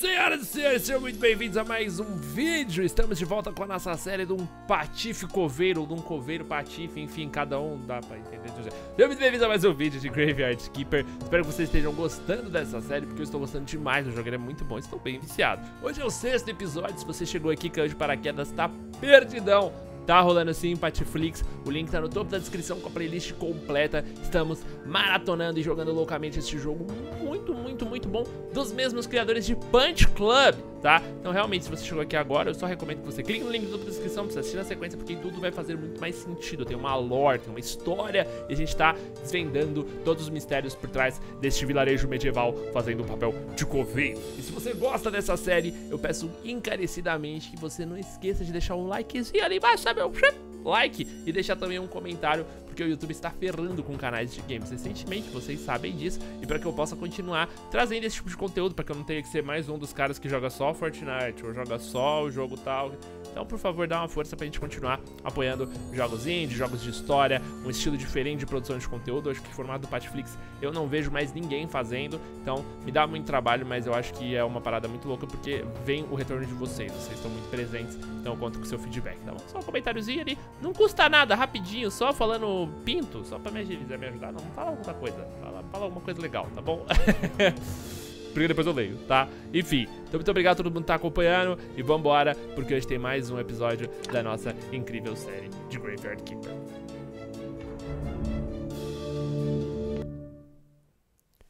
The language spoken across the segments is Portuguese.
Senhoras e senhores, sejam muito bem-vindos a mais um vídeo. Estamos de volta com a nossa série de um patife coveiro, ou de um coveiro patife, enfim, cada um dá pra entender. Sejam muito bem-vindos a mais um vídeo de Graveyard Keeper. Espero que vocês estejam gostando dessa série, porque eu estou gostando demais do jogo, é muito bom, estou bem viciado. Hoje é o sexto episódio, se você chegou aqui caiu de paraquedas, tá perdidão. Tá rolando sim, Patiflix. O link tá no topo da descrição com a playlist completa. Estamos maratonando e jogando loucamente este jogo muito, muito, muito bom. Dos mesmos criadores de Punch Club, tá? Então, realmente, se você chegou aqui agora, eu só recomendo que você clique no link da descrição pra você assistir na sequência, porque tudo vai fazer muito mais sentido. Tem uma lore, tem uma história e a gente tá desvendando todos os mistérios por trás deste vilarejo medieval fazendo o papel de coveiro. E se você gosta dessa série, eu peço encarecidamente que você não esqueça de deixar um likezinho ali embaixo, sabe? meu like e deixar também um comentário, porque o YouTube está ferrando com canais de games recentemente, vocês sabem disso, e para que eu possa continuar trazendo esse tipo de conteúdo, para que eu não tenha que ser mais um dos caras que joga só Fortnite ou joga só o jogo tal. Então, por favor, dá uma força pra gente continuar apoiando jogos indie, jogos de história, um estilo diferente de produção de conteúdo. Acho que o formato do Patflix eu não vejo mais ninguém fazendo, então me dá muito trabalho, mas eu acho que é uma parada muito louca porque vem o retorno de vocês, vocês estão muito presentes, então eu conto com o seu feedback, tá bom? Só um comentáriozinho ali, não custa nada, rapidinho, só falando pinto, só pra me me ajudar, não fala alguma coisa, fala, fala alguma coisa legal, tá bom? porque depois eu leio, tá? Enfim, então muito obrigado a todo mundo que tá acompanhando e vambora, porque hoje tem mais um episódio da nossa incrível série de Graveyard Keeper.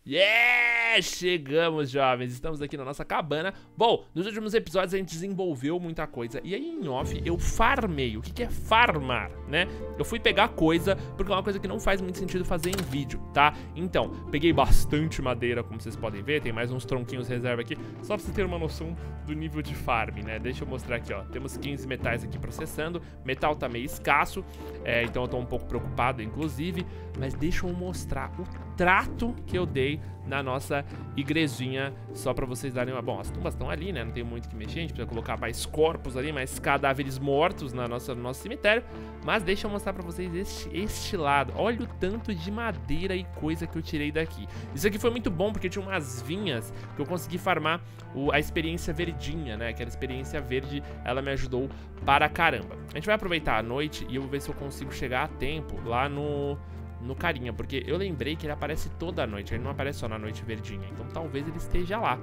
Yeah! Chegamos, jovens! Estamos aqui na nossa cabana. Bom, nos últimos episódios a gente desenvolveu muita coisa. E aí, em off, eu farmei. O que, que é farmar, né? Eu fui pegar coisa, porque é uma coisa que não faz muito sentido fazer em vídeo, tá? Então, peguei bastante madeira, como vocês podem ver. Tem mais uns tronquinhos reserva aqui. Só pra você ter uma noção do nível de farm, né? Deixa eu mostrar aqui, ó. Temos 15 metais aqui processando. Metal tá meio escasso, é, então eu tô um pouco preocupado, inclusive. Mas deixa eu mostrar o trato que eu dei na nossa igrejinha, só pra vocês darem uma... Bom, as tumbas estão ali, né? Não tem muito que mexer, a gente precisa colocar mais corpos ali, mais cadáveres mortos na nossa, no nosso cemitério. Mas deixa eu mostrar pra vocês este, este lado. Olha o tanto de madeira e coisa que eu tirei daqui. Isso aqui foi muito bom, porque tinha umas vinhas que eu consegui farmar o, a experiência verdinha, né? Aquela experiência verde, ela me ajudou para caramba. A gente vai aproveitar a noite e eu vou ver se eu consigo chegar a tempo lá no no carinha, porque eu lembrei que ele aparece toda noite, ele não aparece só na noite verdinha, então talvez ele esteja lá.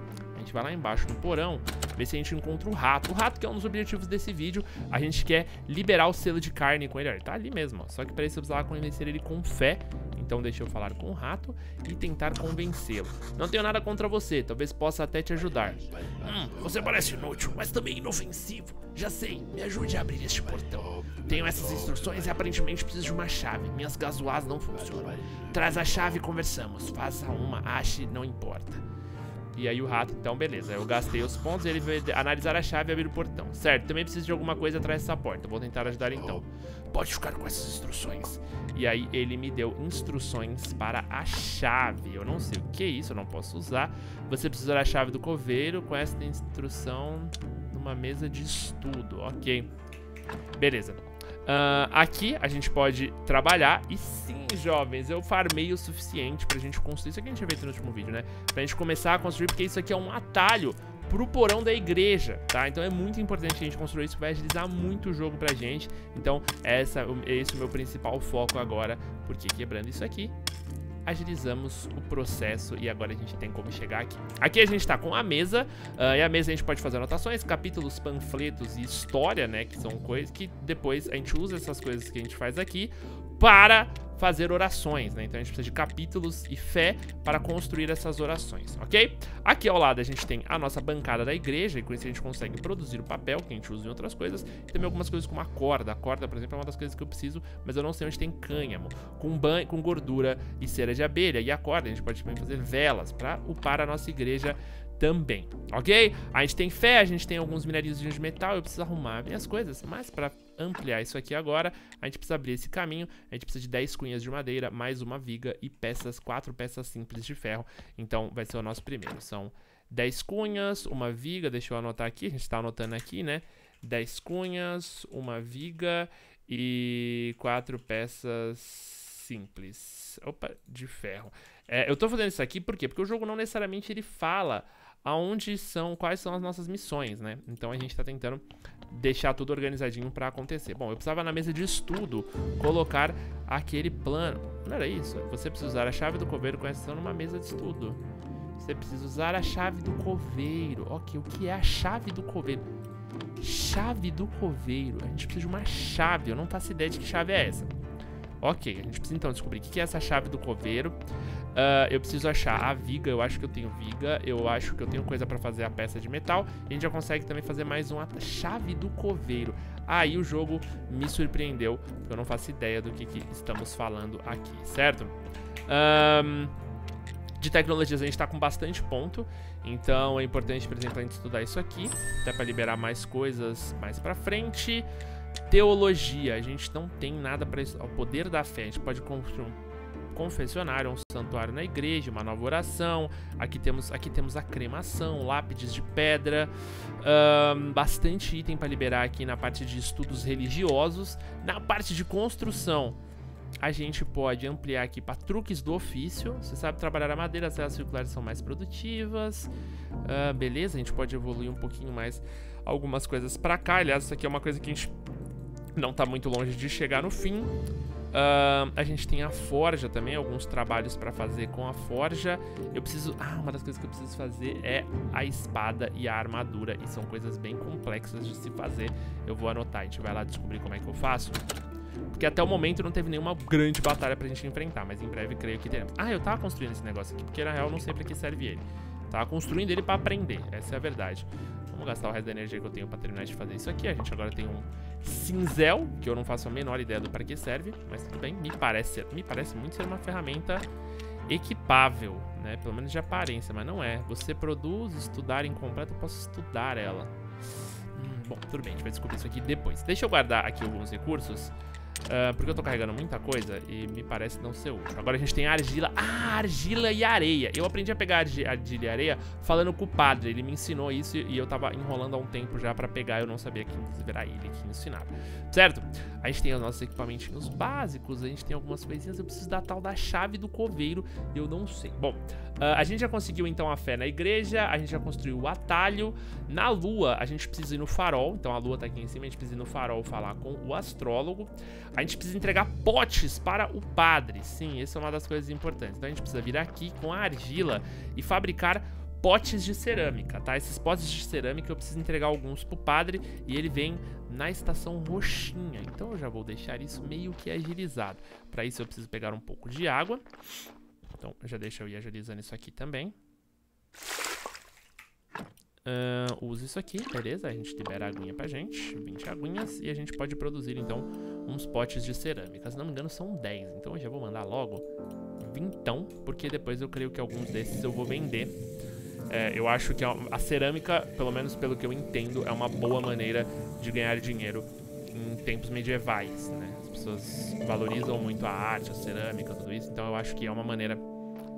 Gente vai lá embaixo no porão, ver se a gente encontra o rato. O rato que é um dos objetivos desse vídeo, a gente quer liberar o selo de carne com ele. Ele tá ali mesmo, ó. Só que para isso eu precisava convencer ele com fé. Então deixa eu falar com o rato e tentar convencê-lo. Não tenho nada contra você, talvez possa até te ajudar. Hum, você parece inútil, mas também inofensivo. Já sei, me ajude a abrir este portão. Tenho essas instruções e aparentemente preciso de uma chave. Minhas gazoás não funcionam. Traz a chave e conversamos. Faça uma, ache, não importa. E aí o rato, então, beleza. Eu gastei os pontos, ele vai analisar a chave e abrir o portão. Certo, também preciso de alguma coisa atrás dessa porta. Vou tentar ajudar então. Pode ficar com essas instruções. E aí ele me deu instruções para a chave. Eu não sei o que é isso, eu não posso usar. Você precisa da chave do coveiro com esta instrução numa mesa de estudo. Ok. Beleza. Uh, aqui a gente pode trabalhar e sim, jovens, eu farmei o suficiente pra gente construir, isso aqui a gente já viu no último vídeo, né? Pra gente começar a construir, porque isso aqui é um atalho pro porão da igreja, tá? Então é muito importante a gente construa isso, vai agilizar muito o jogo pra gente. Então essa, esse é o meu principal foco agora, porque quebrando isso aqui, agilizamos o processo e agora a gente tem como chegar aqui. Aqui a gente está com a mesa, uh, e a mesa a gente pode fazer anotações, capítulos, panfletos e história, né, que são coisas que depois a gente usa essas coisas que a gente faz aqui para fazer orações, né? Então a gente precisa de capítulos e fé para construir essas orações, ok? Aqui ao lado a gente tem a nossa bancada da igreja, e com isso a gente consegue produzir o papel, que a gente usa em outras coisas, e também algumas coisas como a corda. A corda, por exemplo, é uma das coisas que eu preciso, mas eu não sei onde tem cânhamo, com, banho, com gordura e cera de abelha. E a corda a gente pode também fazer velas para upar a nossa igreja também, ok? A gente tem fé, a gente tem alguns minérios de metal, eu preciso arrumar minhas coisas, mas para ampliar isso aqui agora, a gente precisa abrir esse caminho, a gente precisa de 10 cunhas de madeira, mais uma viga e peças, quatro peças simples de ferro, então vai ser o nosso primeiro, são 10 cunhas, uma viga, deixa eu anotar aqui, a gente tá anotando aqui, né? 10 cunhas, uma viga e quatro peças simples, opa, de ferro. É, eu tô fazendo isso aqui por quê? Porque o jogo não necessariamente ele fala aonde são, quais são as nossas missões, né? Então a gente tá tentando deixar tudo organizadinho para acontecer. Bom, eu precisava na mesa de estudo colocar aquele plano. Não era isso? Você precisa usar a chave do coveiro com exceção numa mesa de estudo. Você precisa usar a chave do coveiro. Ok, o que é a chave do coveiro? Chave do coveiro. A gente precisa de uma chave. Eu não faço ideia de que chave é essa. Ok, a gente precisa então descobrir o que é essa chave do coveiro. Uh, eu preciso achar a viga, eu acho que eu tenho viga, eu acho que eu tenho coisa pra fazer a peça de metal. E a gente já consegue também fazer mais uma chave do coveiro. Aí o jogo me surpreendeu, porque eu não faço ideia do que, que estamos falando aqui, certo? Um, de tecnologias a gente tá com bastante ponto, então é importante, por exemplo, a gente estudar isso aqui, até para liberar mais coisas mais pra frente. Teologia, a gente não tem nada para isso. O poder da fé, a gente pode construir um confessionário, um santuário na igreja, uma nova oração. Aqui temos, aqui temos a cremação, lápides de pedra, um, bastante item para liberar aqui na parte de estudos religiosos. Na parte de construção, a gente pode ampliar aqui para truques do ofício. Você sabe trabalhar a madeira, as células circulares são mais produtivas. Uh, beleza, a gente pode evoluir um pouquinho mais algumas coisas para cá. Aliás, isso aqui é uma coisa que a gente não está muito longe de chegar no fim. Uh, a gente tem a forja também, alguns trabalhos para fazer com a forja. Eu preciso... Ah, uma das coisas que eu preciso fazer é a espada e a armadura. E são coisas bem complexas de se fazer. Eu vou anotar, a gente vai lá descobrir como é que eu faço. Porque até o momento não teve nenhuma grande batalha pra gente enfrentar, mas em breve creio que teremos. Ah, eu tava construindo esse negócio aqui, porque na real eu não sei pra que serve ele. Tava construindo ele pra aprender, essa é a verdade. Vamos gastar o resto da energia que eu tenho pra terminar de fazer isso aqui. A gente agora tem um cinzel, que eu não faço a menor ideia do para que serve, mas tudo bem, me parece, me parece muito ser uma ferramenta equipável, né? Pelo menos de aparência, mas não é. Você produz, estudar incompleto, eu posso estudar ela. Hum, bom, tudo bem, a gente vai descobrir isso aqui depois. Deixa eu guardar aqui alguns recursos. Uh, porque eu tô carregando muita coisa e me parece não ser útil. Agora a gente tem argila. Ah, argila e areia. Eu aprendi a pegar argila e areia falando com o padre. Ele me ensinou isso e eu tava enrolando há um tempo já pra pegar. Eu não sabia que era ele que ensinava. Certo? A gente tem os nossos equipamentos básicos. A gente tem algumas coisinhas. Eu preciso da tal da chave do coveiro. Eu não sei. Bom, uh, a gente já conseguiu então a fé na igreja. A gente já construiu o atalho. Na lua, a gente precisa ir no farol. Então a lua tá aqui em cima. A gente precisa ir no farol falar com o astrólogo. A gente precisa entregar potes para o padre. Sim, essa é uma das coisas importantes. Então a gente precisa vir aqui com a argila e fabricar potes de cerâmica, tá? Esses potes de cerâmica eu preciso entregar alguns pro padre e ele vem na estação roxinha. Então eu já vou deixar isso meio que agilizado. Para isso eu preciso pegar um pouco de água. Então já deixa eu ir agilizando isso aqui também. Uh, usa isso aqui, beleza? A gente libera a aguinha pra gente, 20 aguinhas, e a gente pode produzir, então, uns potes de cerâmica. Se não me engano, são 10, então eu já vou mandar logo vintão, porque depois eu creio que alguns desses eu vou vender. É, eu acho que a cerâmica, pelo menos pelo que eu entendo, é uma boa maneira de ganhar dinheiro em tempos medievais, né? As pessoas valorizam muito a arte, a cerâmica, tudo isso, então eu acho que é uma maneira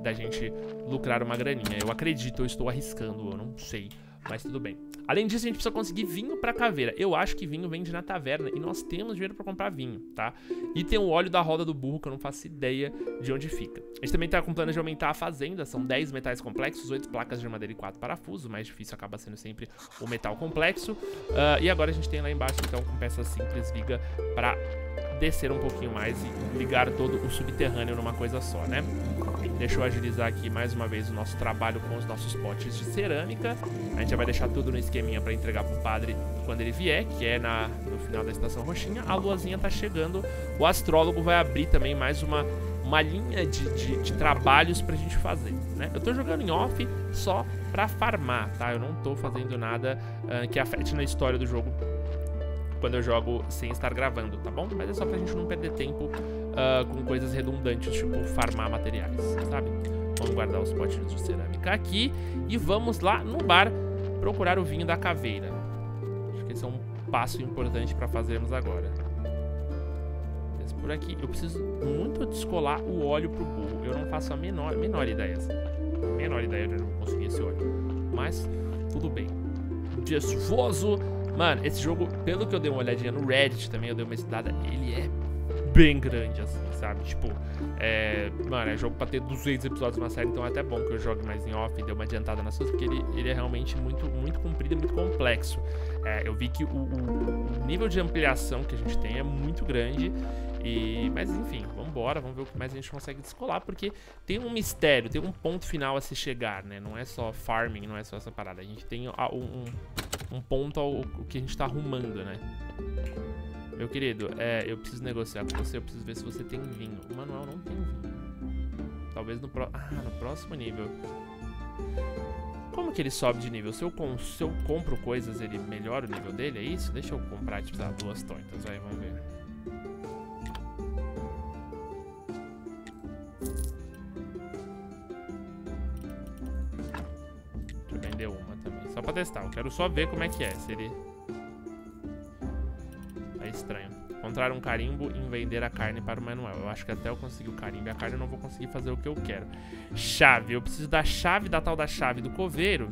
da gente lucrar uma graninha. Eu acredito, eu estou arriscando, eu não sei mas tudo bem. Além disso, a gente precisa conseguir vinho pra caveira. Eu acho que vinho vende na taverna e nós temos dinheiro pra comprar vinho, tá? E tem o óleo da roda do burro, que eu não faço ideia de onde fica. A gente também tá com plano de aumentar a fazenda. São 10 metais complexos, 8 placas de madeira e 4 parafusos. O mais difícil acaba sendo sempre o metal complexo. Uh, e agora a gente tem lá embaixo, então, com peças simples, viga pra descer um pouquinho mais e ligar todo o subterrâneo numa coisa só, né? Deixa eu agilizar aqui mais uma vez o nosso trabalho com os nossos potes de cerâmica. A gente já vai deixar tudo no esqueminha para entregar pro padre quando ele vier, que é na, no final da estação roxinha. A luazinha tá chegando. O astrólogo vai abrir também mais uma, uma linha de, de, de trabalhos pra gente fazer, né? Eu tô jogando em off só pra farmar, tá? Eu não tô fazendo nada uh, que afete na história do jogo quando eu jogo sem estar gravando, tá bom? Mas é só pra gente não perder tempo uh, com coisas redundantes, tipo farmar materiais, sabe? Vamos guardar os potes de cerâmica aqui e vamos lá no bar procurar o vinho da caveira. Acho que esse é um passo importante para fazermos agora. Esse por aqui. Eu preciso muito descolar o óleo pro burro. Eu não faço a menor, menor ideia. Menor ideia de eu conseguir esse óleo. Mas, tudo bem. Desvoso Mano, esse jogo, pelo que eu dei uma olhadinha no Reddit também, eu dei uma estudada, ele é bem grande, assim, sabe? Tipo, é. Mano, é jogo pra ter 200 episódios numa série, então é até bom que eu jogue mais em off e dê uma adiantada nas coisas, porque ele, ele é realmente muito, muito comprido e muito complexo. É, eu vi que o, o nível de ampliação que a gente tem é muito grande. E, mas enfim, vamos embora, vamos ver o que mais a gente consegue descolar, porque tem um mistério, tem um ponto final a se chegar, né? Não é só farming, não é só essa parada. A gente tem um, um ponto ao, ao que a gente tá arrumando, né? Meu querido, é, eu preciso negociar com você, eu preciso ver se você tem vinho. O Manuel não tem vinho. Talvez no, pro... ah, no próximo nível. Como que ele sobe de nível? Se eu, com... se eu compro coisas, ele melhora o nível dele? É isso? Deixa eu comprar, tipo, duas tortas. Aí, vamos ver. Deixa eu vender uma também. Só pra testar. Eu quero só ver como é que é. Se ele estranho. Encontrar um carimbo em vender a carne para o Manuel. Eu acho que até eu conseguir o carimbo e a carne eu não vou conseguir fazer o que eu quero. Chave. Eu preciso da chave, da tal da chave do coveiro.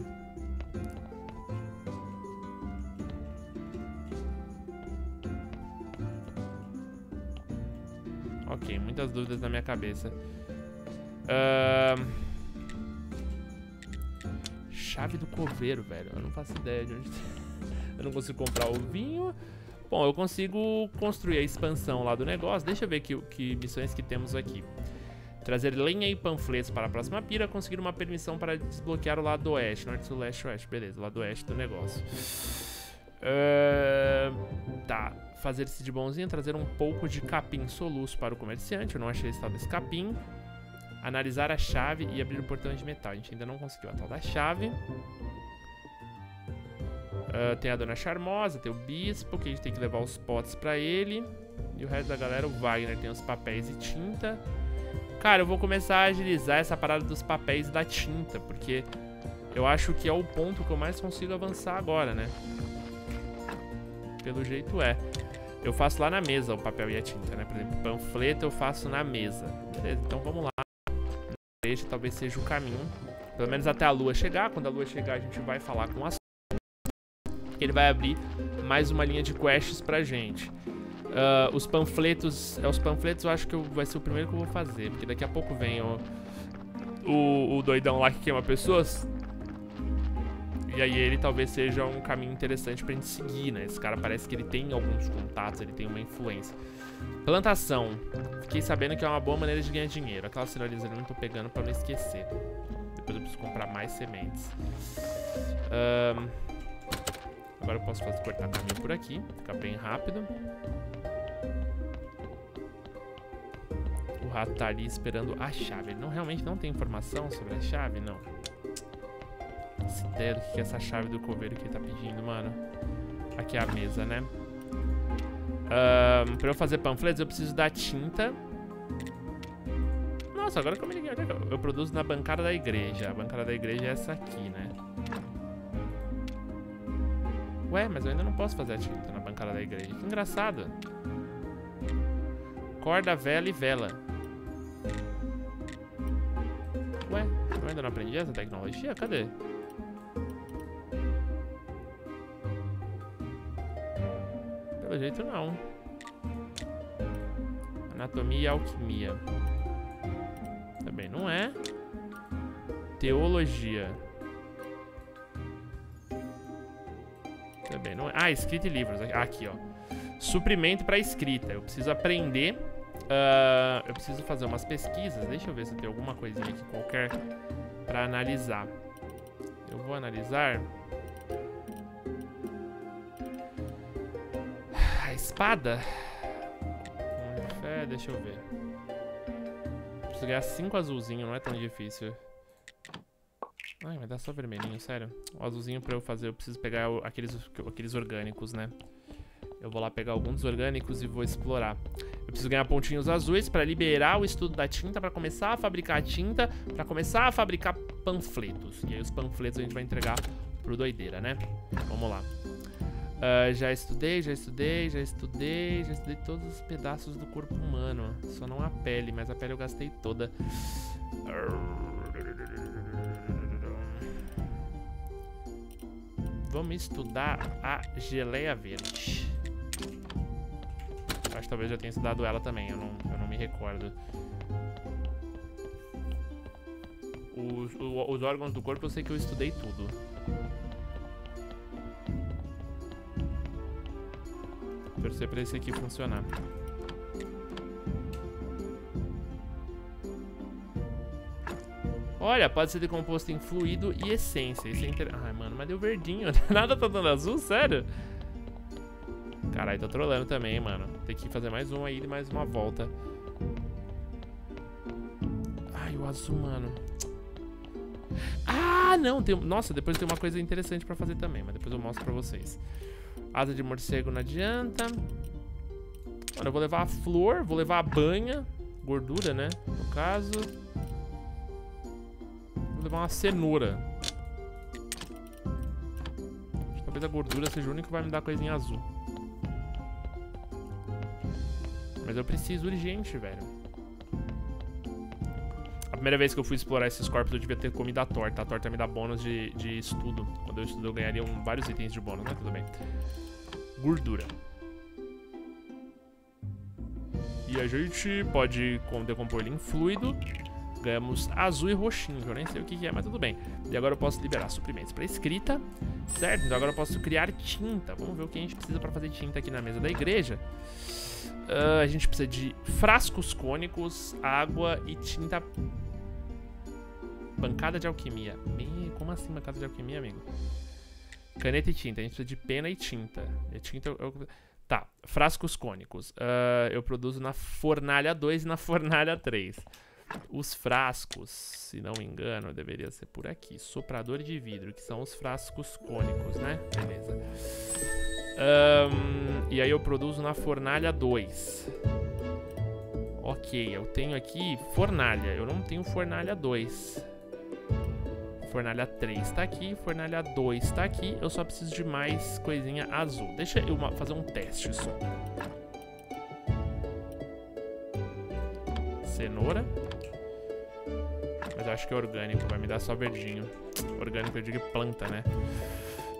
Ok, muitas dúvidas na minha cabeça. Uh... Chave do coveiro, velho. Eu não faço ideia de onde... eu não consigo comprar o vinho... Bom, eu consigo construir a expansão lá do negócio. Deixa eu ver que, que missões que temos aqui. Trazer lenha e panfletos para a próxima pira. Conseguir uma permissão para desbloquear o lado oeste. Norte, sul, leste, oeste. Beleza, lado oeste do negócio. Uh, tá. Fazer-se de bonzinho. Trazer um pouco de capim soluço para o comerciante. Eu não achei esse tal desse capim. Analisar a chave e abrir o portão de metal. A gente ainda não conseguiu a tal da chave. Uh, tem a Dona Charmosa, tem o Bispo, que a gente tem que levar os potes pra ele. E o resto da galera, o Wagner tem os papéis e tinta. Cara, eu vou começar a agilizar essa parada dos papéis e da tinta, porque eu acho que é o ponto que eu mais consigo avançar agora, né? Pelo jeito é. Eu faço lá na mesa o papel e a tinta, né? Por exemplo, panfleto eu faço na mesa. Beleza? Então vamos lá. Deixa, talvez seja o caminho. Pelo menos até a lua chegar. Quando a lua chegar, a gente vai falar com as que ele vai abrir mais uma linha de quests pra gente. Uh, os panfletos, é, os panfletos eu acho que eu, vai ser o primeiro que eu vou fazer, porque daqui a pouco vem o, o, o doidão lá que queima pessoas. E aí ele talvez seja um caminho interessante pra gente seguir, né? Esse cara parece que ele tem alguns contatos, ele tem uma influência. Plantação. Fiquei sabendo que é uma boa maneira de ganhar dinheiro. Aquela ali eu não tô pegando pra não esquecer. Depois eu preciso comprar mais sementes. Um, Agora eu posso fazer, cortar caminho por aqui, ficar bem rápido. O rato tá ali esperando a chave. Ele não, realmente não tem informação sobre a chave, não. Essa ideia do que é essa chave do coveiro que ele tá pedindo, mano. Aqui é a mesa, né? Um, pra eu fazer panfletos, eu preciso da tinta. Nossa, agora que eu me liguei, eu produzo na bancada da igreja. A bancada da igreja é essa aqui, né? Ué, mas eu ainda não posso fazer a tinta na bancada da igreja. Que engraçado. Corda, vela e vela. Ué, eu ainda não aprendi essa tecnologia? Cadê? Pelo jeito não. Anatomia e alquimia. Também não é. Teologia. Não é. Ah, escrita e livros. Aqui, ó. Suprimento para escrita. Eu preciso aprender. Uh, eu preciso fazer umas pesquisas. Deixa eu ver se tem alguma coisinha aqui qualquer para analisar. Eu vou analisar. A espada. Fé, deixa eu ver. Preciso ganhar cinco azulzinhos, não é tão difícil. Ai, vai dar só vermelhinho, sério. O azulzinho pra eu fazer, eu preciso pegar aqueles, aqueles orgânicos, né? Eu vou lá pegar alguns orgânicos e vou explorar. Eu preciso ganhar pontinhos azuis para liberar o estudo da tinta, para começar a fabricar tinta, para começar a fabricar panfletos. E aí os panfletos a gente vai entregar pro doideira, né? Vamos lá. Uh, já estudei, já estudei, já estudei, já estudei todos os pedaços do corpo humano. Só não a pele, mas a pele eu gastei toda. Vamos estudar a geleia verde. acho que talvez eu tenha estudado ela também, eu não, eu não me recordo. Os, os órgãos do corpo eu sei que eu estudei tudo. Torcer pra esse aqui funcionar. Olha, pode ser decomposto em fluido e essência. Isso é inter... Ai, mano, mas deu verdinho. Nada tá dando azul, sério? Caralho, tô trolando também, mano. Tem que fazer mais uma aí e mais uma volta. Ai, o azul, mano. Ah, não. Tem... Nossa, depois tem uma coisa interessante pra fazer também, mas depois eu mostro pra vocês. Asa de morcego não adianta. Mano, eu vou levar a flor, vou levar a banha. Gordura, né? No caso. Levar uma cenoura. Talvez a gordura seja o único que vai me dar coisinha azul. Mas eu preciso urgente, velho. A primeira vez que eu fui explorar esses corpos eu devia ter comido a torta. A torta me dá bônus de, de estudo. Quando eu estudo eu ganharia um, vários itens de bônus, mas tudo bem. Gordura. E a gente pode decompor ele em fluido. Ganhamos azul e roxinho, que eu nem sei o que, é, mas tudo bem. E agora eu posso liberar suprimentos para escrita, certo? Então agora eu posso criar tinta. Vamos ver o que a gente precisa para fazer tinta aqui na mesa da igreja. Uh, a gente precisa de frascos cônicos, água e tinta Bancada de alquimia. Me... Como assim bancada de alquimia, amigo? Caneta e tinta. A gente precisa de pena e tinta. E tinta eu... Tá, frascos cônicos. Uh, eu produzo na fornalha 2 e na fornalha 3. Os frascos, se não me engano, deveria ser por aqui. Soprador de vidro, que são os frascos cônicos, né? Beleza. Um, e aí eu produzo na fornalha 2. Ok, eu tenho aqui fornalha. Eu não tenho fornalha 2. Fornalha 3 tá aqui, fornalha 2 tá aqui. Eu só preciso de mais coisinha azul. Deixa eu fazer um teste só. Cenoura. Acho que é orgânico, vai me dar só verdinho. Orgânico eu digo planta, né?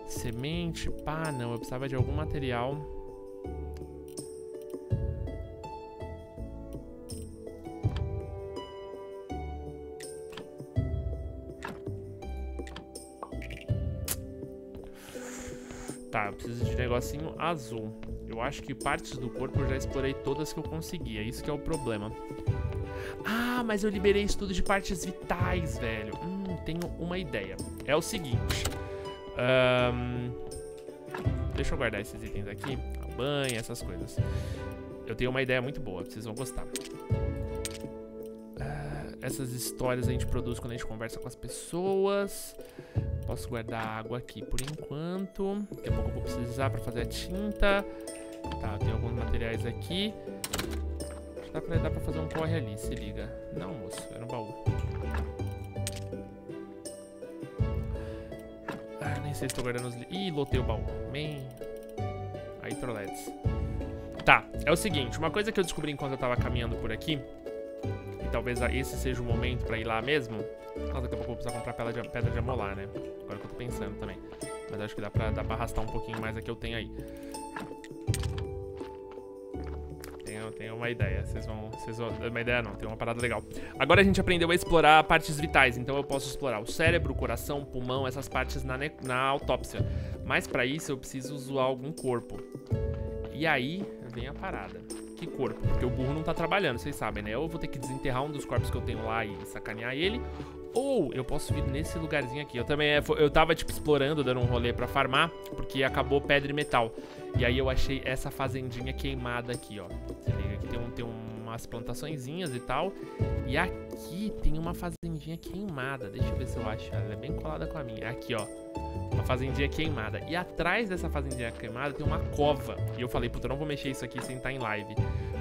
Semente, pá, não. Eu precisava de algum material Tá, eu preciso de negocinho azul. Eu acho que partes do corpo eu já explorei todas que eu consegui. É isso que é o problema. Ah, mas eu liberei estudo de partes vitais, velho. Hum, tenho uma ideia. É o seguinte. Um, deixa eu guardar esses itens aqui. A banha, essas coisas. Eu tenho uma ideia muito boa, vocês vão gostar. Uh, essas histórias a gente produz quando a gente conversa com as pessoas. Posso guardar água aqui por enquanto. Daqui a pouco eu vou precisar para fazer a tinta. Tá, tem alguns materiais aqui. Dá pra, dá pra fazer um corre ali, se liga. Não, moço, era um baú. Ah, nem sei se tô guardando os... Ih, lotei o baú. Man. Aí, troletes. Tá, é o seguinte. Uma coisa que eu descobri enquanto eu tava caminhando por aqui... E talvez esse seja o momento pra ir lá mesmo nossa, daqui a pouco eu vou precisar comprar pedra de, pedra de amolar, né? Agora que eu tô pensando também. Mas acho que dá pra, dá pra arrastar um pouquinho mais a que eu tenho aí. Tenho uma ideia. Vocês vão, vocês vão... Uma ideia não, tem uma parada legal. Agora a gente aprendeu a explorar partes vitais. Então eu posso explorar o cérebro, o coração, o pulmão, essas partes na, na autópsia. Mas pra isso eu preciso zoar algum corpo. E aí vem a parada. Que corpo? Porque o burro não tá trabalhando, vocês sabem, né? Ou eu vou ter que desenterrar um dos corpos que eu tenho lá e sacanear ele, ou eu posso vir nesse lugarzinho aqui. Eu também é, eu tava tipo explorando, dando um rolê para farmar, porque acabou pedra e metal. E aí eu achei essa fazendinha queimada aqui, ó. Você liga tem, um, tem umas plantaçõezinhas e tal. E aqui tem uma fazendinha queimada. Deixa eu ver se eu acho. Ela é bem colada com a minha. Aqui, ó. Uma fazendinha queimada. E atrás dessa fazendinha queimada tem uma cova. E eu falei, puta, eu não vou mexer isso aqui sem estar em live.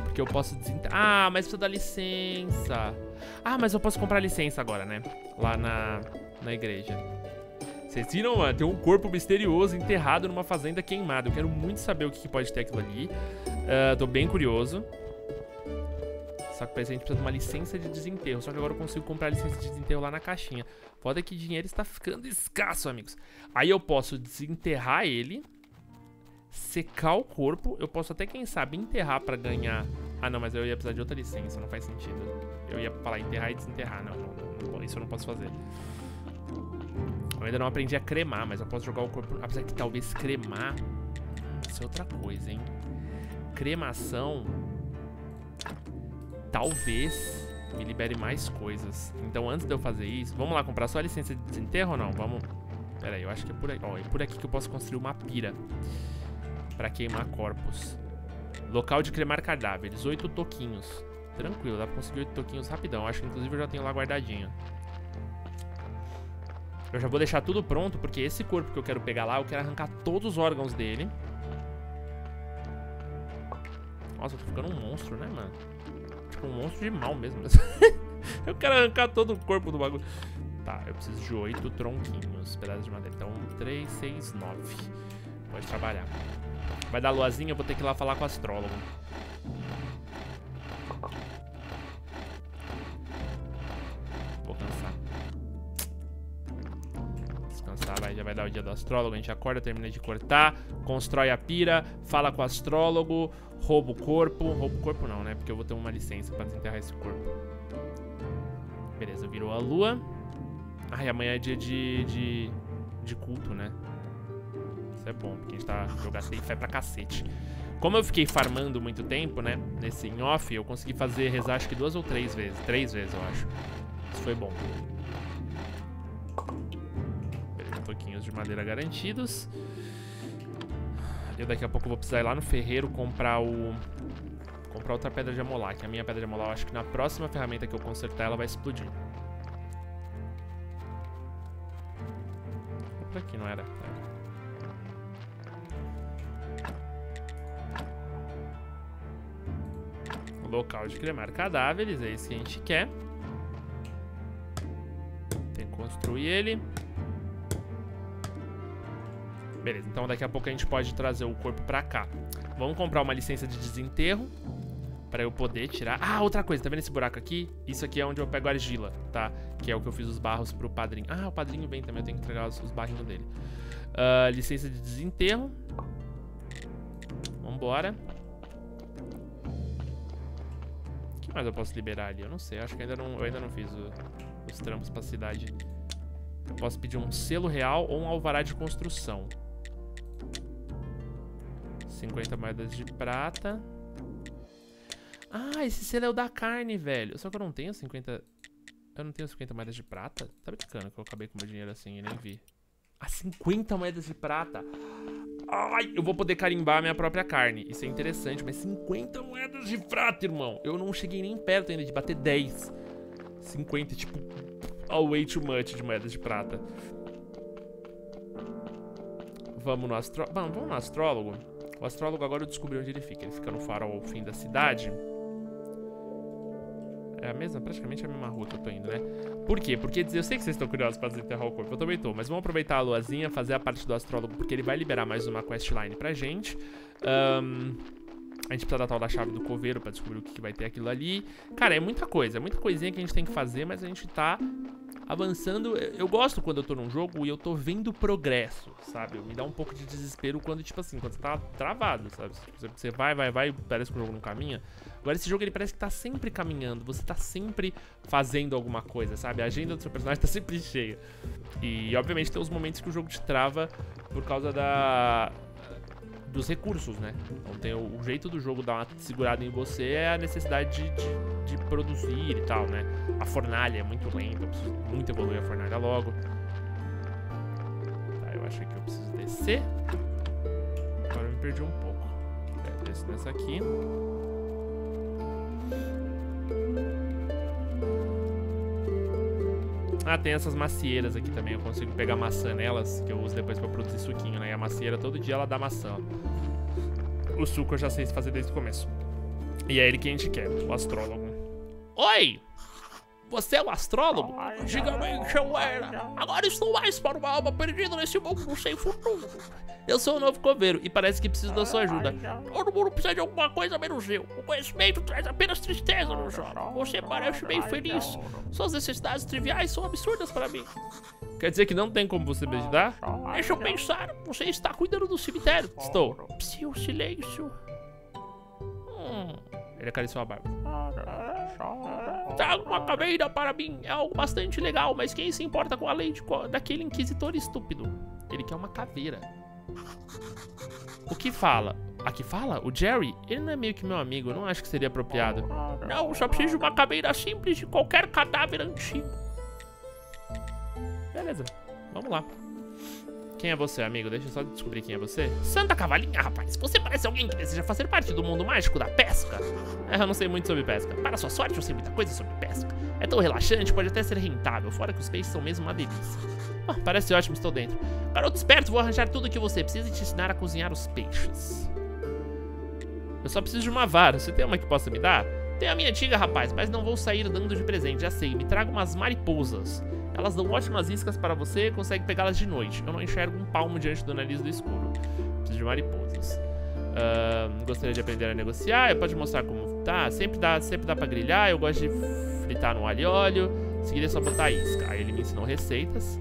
Porque eu posso desenterrar. Ah, mas precisa dar licença. Ah, mas eu posso comprar licença agora, né? Lá na, na igreja. Vocês viram, mano? Tem um corpo misterioso enterrado numa fazenda queimada. Eu quero muito saber o que pode ter aquilo ali. Uh, tô bem curioso. Só que parece que a gente precisa de uma licença de desenterro. Só que agora eu consigo comprar a licença de desenterro lá na caixinha. Foda que dinheiro está ficando escasso, amigos. Aí eu posso desenterrar ele secar o corpo. Eu posso até, quem sabe, enterrar pra ganhar... Ah, não, mas eu ia precisar de outra licença, não faz sentido. Eu ia falar enterrar e desenterrar. Não, não, não isso eu não posso fazer. Eu ainda não aprendi a cremar, mas eu posso jogar o corpo... Apesar que talvez cremar... Isso é outra coisa, hein? Cremação... Talvez me libere mais coisas. Então, antes de eu fazer isso... Vamos lá comprar só a licença de desenterro ou não? Vamos... Pera aí, eu acho que é por aí. Ó, é por aqui que eu posso construir uma pira. Pra queimar corpos. Local de cremar cadáveres. Oito toquinhos. Tranquilo, dá pra conseguir oito toquinhos rapidão. Acho que inclusive eu já tenho lá guardadinho. Eu já vou deixar tudo pronto, porque esse corpo que eu quero pegar lá, eu quero arrancar todos os órgãos dele. Nossa, eu tô ficando um monstro, né, mano? Tipo, um monstro de mal mesmo. eu quero arrancar todo o corpo do bagulho. Tá, eu preciso de oito tronquinhos, pedaços de madeira. Então, três, seis, nove. Pode trabalhar. Vai dar luazinha, eu vou ter que ir lá falar com o astrólogo. Vai, já vai dar o dia do astrólogo, a gente acorda, termina de cortar, constrói a pira, fala com o astrólogo, rouba o corpo. Rouba o corpo não, né? Porque eu vou ter uma licença pra desenterrar esse corpo. Beleza, virou a lua. Ai, amanhã é dia de, de, de culto, né? Isso é bom, porque a gente tá... Eu gastei fé pra cacete. Como eu fiquei farmando muito tempo, né? Nesse em off, eu consegui fazer rezar acho que duas ou três vezes. Três vezes, eu acho. Isso foi bom toquinhos de madeira garantidos. Eu daqui a pouco vou precisar ir lá no ferreiro comprar o... Comprar outra pedra de amolar, que a minha pedra de amolar eu acho que na próxima ferramenta que eu consertar ela vai explodir. Por aqui, não era? É. local de cremar cadáveres, é isso que a gente quer. Tem que construir ele. Beleza, então daqui a pouco a gente pode trazer o corpo pra cá. Vamos comprar uma licença de desenterro pra eu poder tirar... Ah, outra coisa, tá vendo esse buraco aqui? Isso aqui é onde eu pego argila, tá? Que é o que eu fiz os barros pro padrinho. Ah, o padrinho vem também, eu tenho que entregar os, os barrinhos dele. Uh, licença de desenterro. Vambora. O que mais eu posso liberar ali? Eu não sei, acho que ainda não, eu ainda não fiz o, os trampos pra cidade. Eu posso pedir um selo real ou um alvará de construção. 50 moedas de prata. Ah, esse selo é o da carne, velho. Só que eu não tenho 50... Eu não tenho 50 moedas de prata? Tá brincando que eu acabei com meu dinheiro assim e nem vi. Ah, 50 moedas de prata. Ai, eu vou poder carimbar a minha própria carne. Isso é interessante, mas 50 moedas de prata, irmão. Eu não cheguei nem perto ainda de bater 10. 50, tipo, all way too much de moedas de prata. Vamos no astrólogo. Vamos no astrólogo. O astrólogo agora eu descobri onde ele fica. Ele fica no farol ao fim da cidade. É a mesma, praticamente a mesma rua que eu tô indo, né? Por quê? Porque eu sei que vocês estão curiosos pra desenterrar o corpo, eu também tô, mas vamos aproveitar a luazinha, fazer a parte do astrólogo, porque ele vai liberar mais uma questline pra gente. Um, a gente precisa da tal da chave do coveiro pra descobrir o que, que vai ter aquilo ali. Cara, é muita coisa, é muita coisinha que a gente tem que fazer, mas a gente tá avançando. Eu gosto quando eu tô num jogo e eu tô vendo progresso, sabe? Me dá um pouco de desespero quando, tipo assim, quando você tá travado, sabe? Você vai, vai, vai, parece que o jogo não caminha. Agora esse jogo ele parece que tá sempre caminhando, você tá sempre fazendo alguma coisa, sabe? A agenda do seu personagem tá sempre cheia. E obviamente tem os momentos que o jogo te trava por causa da dos recursos, né? Então tem o, o, jeito do jogo dar uma segurada em você é a necessidade de, de, de, produzir e tal, né? A fornalha é muito lenta, eu preciso muito evoluir a fornalha logo. Tá, eu acho que eu preciso descer. Agora eu me perdi um pouco. É, desço nessa aqui. Ah, tem essas macieiras aqui também. Eu consigo pegar maçã nelas, que eu uso depois pra produzir suquinho, né? E a macieira, todo dia, ela dá maçã. O suco eu já sei fazer desde o começo. E é ele que a gente quer, o astrólogo. Oi! Você é o astrólogo? Antigamente eu era. Agora estou mais para uma alma perdida nesse mundo sem futuro. Eu sou o novo coveiro e parece que preciso da sua ajuda. Todo mundo precisa de alguma coisa menos eu. O conhecimento traz apenas tristeza, meu jovem. Você parece bem feliz. Suas necessidades triviais são absurdas para mim. Quer dizer que não tem como você me ajudar? Deixa eu pensar. Você está cuidando do cemitério. Estou. Seu silêncio. Hum. Ele acariciou a barba. Traga uma caveira para mim. É algo bastante legal, mas quem se importa com a lei de, daquele inquisitor estúpido? Ele quer uma caveira. O que fala? A que fala? O Jerry? Ele não é meio que meu amigo, não acho que seria apropriado. Não, só preciso de uma caveira simples de qualquer cadáver antigo. Beleza, vamos lá. Quem é você, amigo? Deixa eu só descobrir quem é você. Santa Cavalinha, rapaz. Você parece alguém que deseja fazer parte do mundo mágico da pesca. É, eu não sei muito sobre pesca. Para sua sorte, eu sei muita coisa sobre pesca. É tão relaxante, pode até ser rentável. Fora que os peixes são mesmo uma delícia. Oh, parece ótimo, estou dentro. Garoto esperto, vou arranjar tudo o que você precisa e te ensinar a cozinhar os peixes. Eu só preciso de uma vara. Você tem uma que possa me dar? Tenho a minha antiga, rapaz, mas não vou sair dando de presente, já sei. Me traga umas mariposas. Elas dão ótimas iscas para você, consegue pegá-las de noite. Eu não enxergo um palmo diante do nariz do escuro. Preciso de mariposas. Uh, gostaria de aprender a negociar. Eu pode mostrar como tá. Sempre dá, sempre dá pra grilhar. Eu gosto de fritar no alho e óleo. Em seguida é só botar isca. Aí ele me ensinou receitas.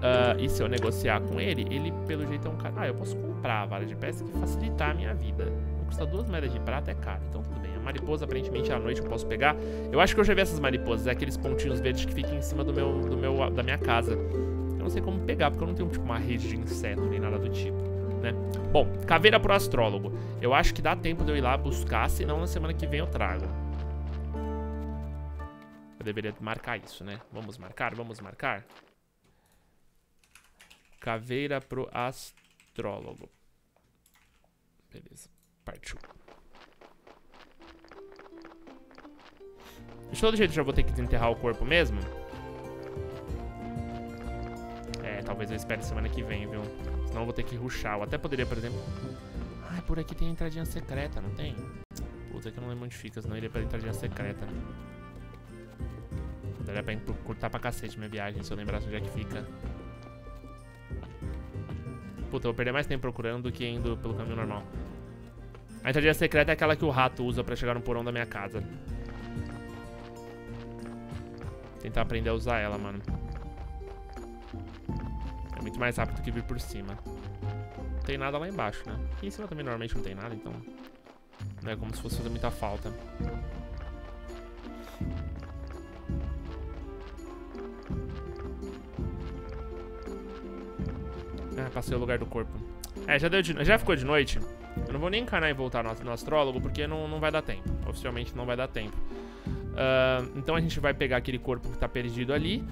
Uh, e se eu negociar com ele, ele pelo jeito é um cara. Ah, eu posso comprar a vara de pesca e facilitar a minha vida. Custa duas moedas de prata, é caro. Então tudo bem. A mariposa, aparentemente, à noite eu posso pegar. Eu acho que eu já vi essas mariposas. É aqueles pontinhos verdes que ficam em cima do meu, do meu, da minha casa. Eu não sei como pegar, porque eu não tenho, tipo, uma rede de inseto nem nada do tipo, né? Bom, caveira pro astrólogo. Eu acho que dá tempo de eu ir lá buscar, senão na semana que vem eu trago. Eu deveria marcar isso, né? Vamos marcar, vamos marcar. Caveira pro astrólogo. Beleza, partiu. De todo jeito já vou ter que desenterrar o corpo mesmo. É, talvez eu espere semana que vem, viu? Senão eu vou ter que ruxar. Eu até poderia, por exemplo... Ai, por aqui tem a entradinha secreta, não tem? Puta, que eu não lembro onde fica, senão iria pra entradinha secreta. Daria pra curtar pra cacete minha viagem, se eu lembrasse onde é que fica. Puta, eu vou perder mais tempo procurando do que indo pelo caminho normal. A entradinha secreta é aquela que o rato usa pra chegar no porão da minha casa. Tentar aprender a usar ela, mano. É muito mais rápido que vir por cima. Não tem nada lá embaixo, né? Aqui em cima também normalmente não tem nada, então... Não é como se fosse fazer muita falta. Ah, passei o lugar do corpo. É, já, deu de, já ficou de noite. Eu não vou nem encanar e voltar no, no astrólogo, porque não, não vai dar tempo. Oficialmente não vai dar tempo. Uh, então a gente vai pegar aquele corpo que tá perdido ali.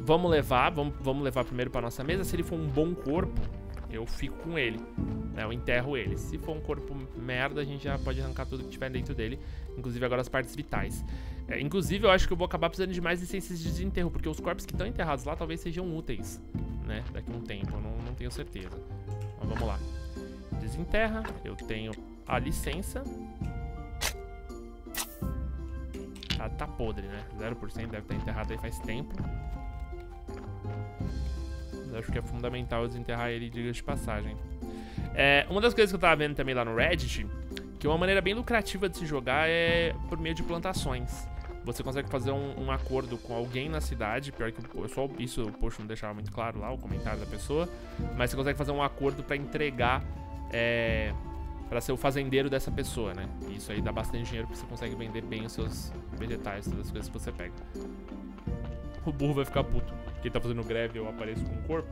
Vamos levar, vamos, vamos levar primeiro pra nossa mesa. Se ele for um bom corpo, eu fico com ele. Né? Eu enterro ele. Se for um corpo merda, a gente já pode arrancar tudo que tiver dentro dele. Inclusive agora as partes vitais. É, inclusive, eu acho que eu vou acabar precisando de mais licenças de desenterro, porque os corpos que estão enterrados lá talvez sejam úteis, né? Daqui a um tempo, eu não, não tenho certeza. Mas vamos lá. Desenterra, eu tenho a licença. Tá, tá podre, né? 0% deve estar enterrado aí faz tempo. Mas acho que é fundamental eu desenterrar ele, diga de passagem. É, uma das coisas que eu tava vendo também lá no Reddit, que uma maneira bem lucrativa de se jogar é por meio de plantações. Você consegue fazer um, um acordo com alguém na cidade, pior que eu só isso o post não deixava muito claro lá, o comentário da pessoa, mas você consegue fazer um acordo para entregar é, para ser o fazendeiro dessa pessoa, né? Isso aí dá bastante dinheiro porque você consegue vender bem os seus vegetais, todas as coisas que você pega. O burro vai ficar puto. Quem tá fazendo greve eu apareço com o corpo.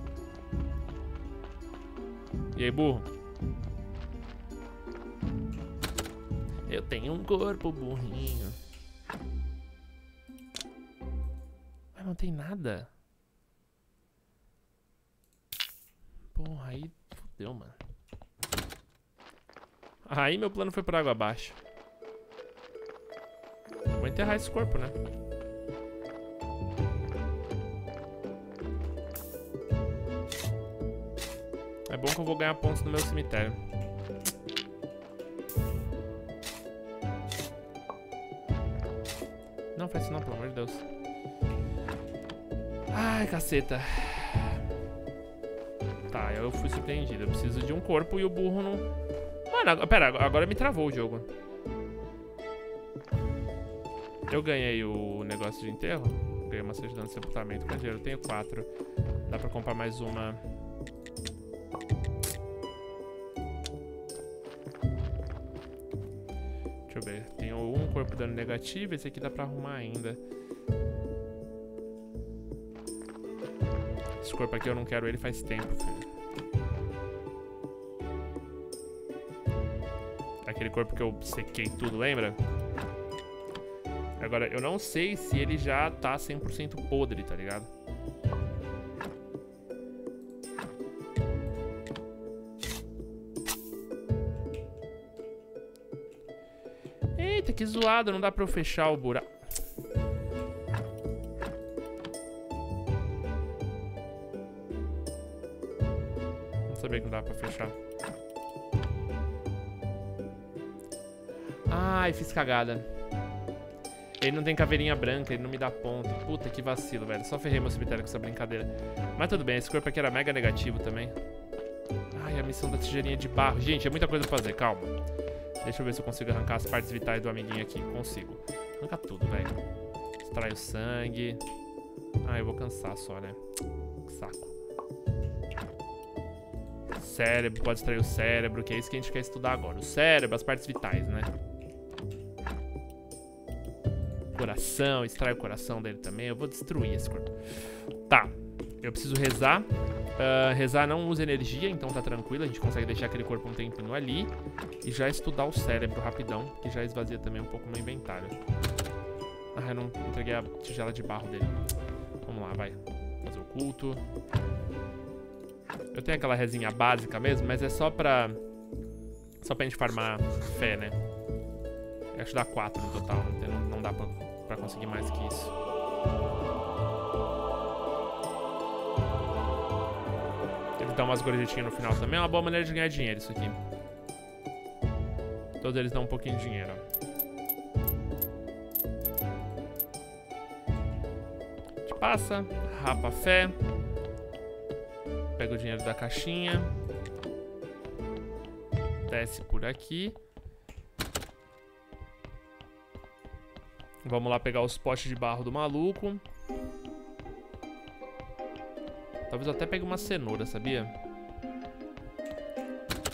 E aí, burro? Eu tenho um corpo, burrinho. Mas não tem nada. Porra, aí fodeu, mano. Aí meu plano foi por água abaixo. Vou enterrar esse corpo, né? É bom que eu vou ganhar pontos no meu cemitério. Não, faz isso não, pelo amor de Deus. Ai, caceta. Tá, eu fui surpreendido. Eu preciso de um corpo e o burro não... Mano, pera, agora me travou o jogo. Eu ganhei o negócio de enterro. Ganhei uma certidão de sepultamento com dinheiro. Eu tenho quatro. Dá pra comprar mais uma... Deixa eu ver. Tenho um corpo dano negativo. Esse aqui dá pra arrumar ainda. Esse corpo aqui eu não quero ele faz tempo, filho. Aquele corpo que eu sequei tudo, lembra? Agora, eu não sei se ele já tá 100% podre, tá ligado? Eita, que zoado, não dá pra eu fechar o buraco. Não sabia que não dá pra fechar. Ai, fiz cagada. Ele não tem caveirinha branca, ele não me dá ponto. Puta, que vacilo, velho. Só ferrei meu cemitério com essa brincadeira. Mas tudo bem, esse corpo aqui era mega negativo também. Ai, a missão da tigelinha de barro. Gente, é muita coisa pra fazer, calma. Deixa eu ver se eu consigo arrancar as partes vitais do amiguinho aqui. Consigo. Arranca tudo, velho. Extrai o sangue. Ah, eu vou cansar só, né? Que saco. Cérebro, pode extrair o cérebro, que é isso que a gente quer estudar agora. O cérebro, as partes vitais, né? Coração, extrai o coração dele também. Eu vou destruir esse corpo. Tá, eu preciso rezar. Uh, rezar não usa energia, então tá tranquilo. A gente consegue deixar aquele corpo um tempinho ali. E já estudar o cérebro rapidão, que já esvazia também um pouco meu inventário. Ah, eu não entreguei a tigela de barro dele. Vamos lá, vai. Fazer o culto. Eu tenho aquela resinha básica mesmo, mas é só pra... Só pra gente farmar fé, né? Eu acho que dá 4 no total, não, não dá pra, pra conseguir mais que isso. Ele dá umas gorjetinhas no final também, é uma boa maneira de ganhar dinheiro isso aqui. Todos eles dão um pouquinho de dinheiro, passa, rapa fé. Pega o dinheiro da caixinha. Desce por aqui. Vamos lá pegar os potes de barro do maluco. Talvez eu até pegue uma cenoura, sabia?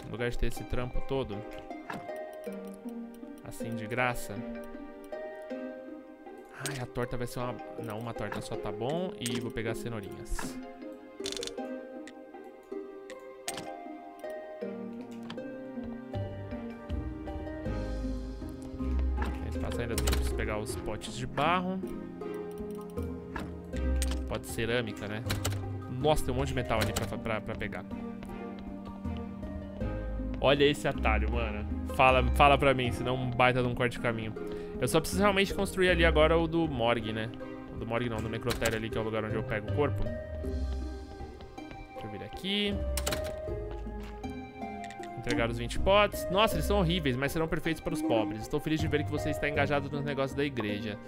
No lugar de ter esse trampo todo. Assim, de graça. Ai, a torta vai ser uma... Não, uma torta só tá bom. E vou pegar cenourinhas. Potes de barro. Pode cerâmica, né? Nossa, tem um monte de metal ali pra, pra, pra pegar. Olha esse atalho, mano. Fala, fala pra mim, senão um baita de um corte de caminho. Eu só preciso realmente construir ali agora o do Morgue, né? O do Morgue não, do Necrotério ali, que é o lugar onde eu pego o corpo. Deixa eu vir aqui. Entregar os 20 potes. Nossa, eles são horríveis, mas serão perfeitos para os pobres. Estou feliz de ver que você está engajado nos negócios da igreja.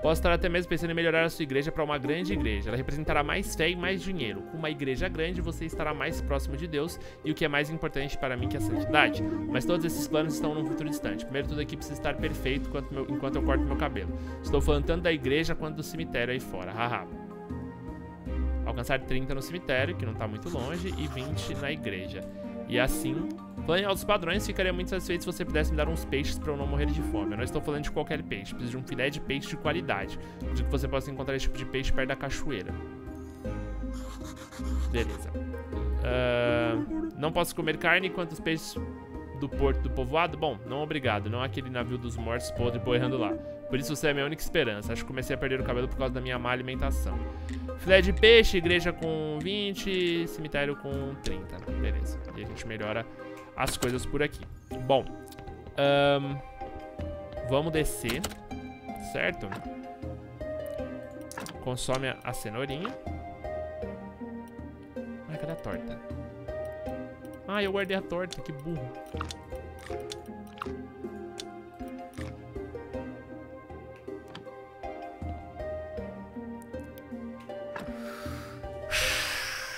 Posso estar até mesmo pensando em melhorar a sua igreja para uma grande igreja. Ela representará mais fé e mais dinheiro. Com uma igreja grande, você estará mais próximo de Deus e o que é mais importante para mim que é a santidade. Mas todos esses planos estão num futuro distante. Primeiro, tudo aqui precisa estar perfeito enquanto, eu corto meu cabelo. Estou falando tanto da igreja quanto do cemitério aí fora. Haha. Alcançar 30 no cemitério, que não está muito longe, e 20 na igreja. E assim, falando em altos padrões, ficaria muito satisfeito se você pudesse me dar uns peixes para eu não morrer de fome. Eu não estou falando de qualquer peixe, preciso de um filé de peixe de qualidade. De que você possa encontrar esse tipo de peixe perto da cachoeira. Beleza. Uh, não posso comer carne enquanto os peixes do porto do povoado? Bom, não obrigado. Não aquele navio dos mortos podre boiando lá. Por isso você é minha única esperança. Acho que comecei a perder o cabelo por causa da minha má alimentação. Filé de peixe, igreja com 20, cemitério com 30. Beleza. E a gente melhora as coisas por aqui. Bom. Um, vamos descer. Certo? Consome a cenourinha. Ai, cadê a torta? Ah, eu guardei a torta, que burro.